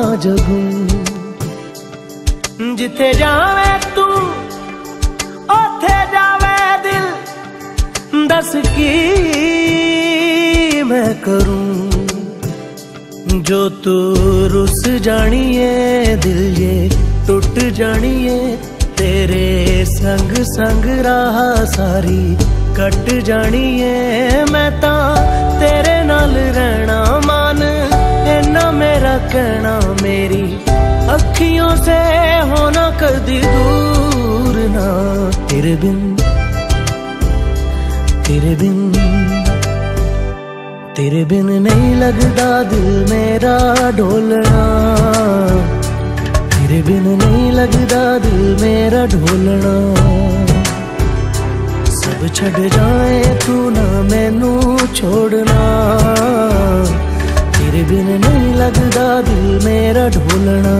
ਜਗੂ ਜਿੱਥੇ ਜਾਵੇਂ ਤੂੰ ਉੱਥੇ ਜਾਵੇ ਦਿਲ ਦੱਸ ਕੀ ਮੈਂ ਕਰੂੰ ਜੋ ਤੂੰ ਰੁੱਸ ਜਾਣੀਏ ਦਿਲ ਜੇ ਟੁੱਟ ਜਾਣੀਏ ਤੇਰੇ ਸੰਗ ਸੰਗ ਰਾਹ ਸਾਰੀ ਕੱਟ ਜਾਣੀਏ ਮੈਂ ਤਾਂ ਤੇਰੇ ਨਾਲ ਰਹਿਣਾ ਮਨ ਇੰਨਾ झलकना मेरी अखियों से होना कदी दूर ना। तेरे बिन तेरे बिन तेरे बिन नहीं लगता दिल मेरा ढोलना तेरे बिन नहीं लगता दिल मेरा ढोलना सब छड़ जाए तू ना, मैनू छोड़ना। तेरे बिन नहीं लगता दिल मेरा ढोलना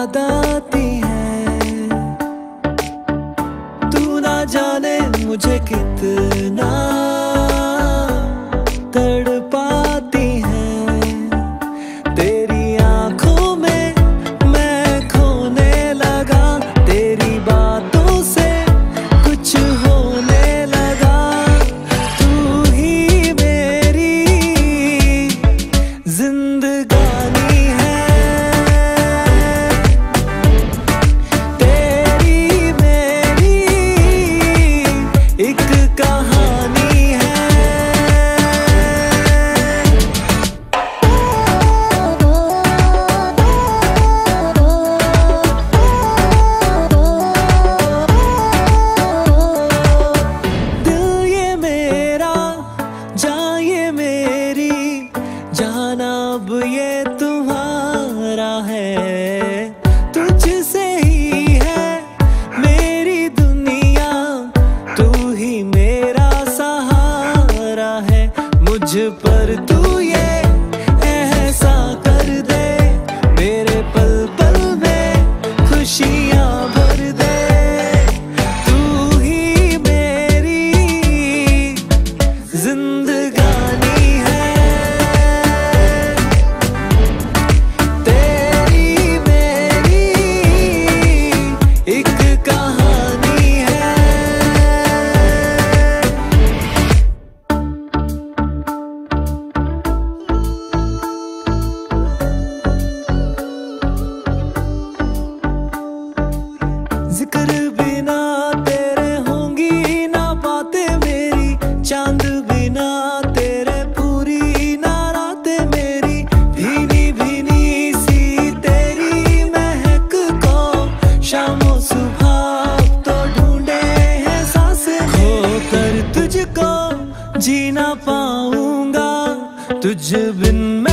याद आती है। तू ना जाने मुझे कितना शामो तो ढूंढे हैं साँसें। खो कर तुझको जीना पाऊँगा। तुझ बिन मैं